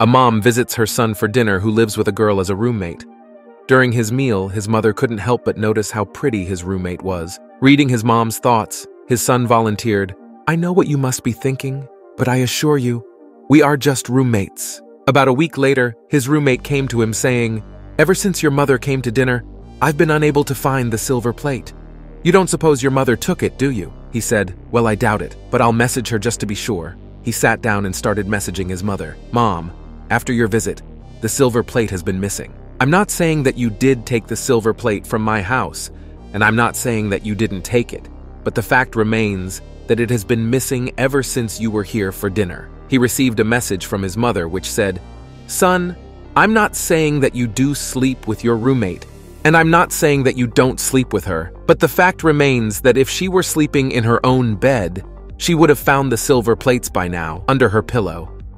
A mom visits her son for dinner who lives with a girl as a roommate. During his meal, his mother couldn't help but notice how pretty his roommate was. Reading his mom's thoughts, his son volunteered, I know what you must be thinking, but I assure you, we are just roommates. About a week later, his roommate came to him saying, Ever since your mother came to dinner, I've been unable to find the silver plate. You don't suppose your mother took it, do you? He said, Well, I doubt it, but I'll message her just to be sure. He sat down and started messaging his mother. Mom, after your visit, the silver plate has been missing. I'm not saying that you did take the silver plate from my house, and I'm not saying that you didn't take it, but the fact remains that it has been missing ever since you were here for dinner. He received a message from his mother which said, Son, I'm not saying that you do sleep with your roommate, and I'm not saying that you don't sleep with her, but the fact remains that if she were sleeping in her own bed, she would have found the silver plates by now, under her pillow.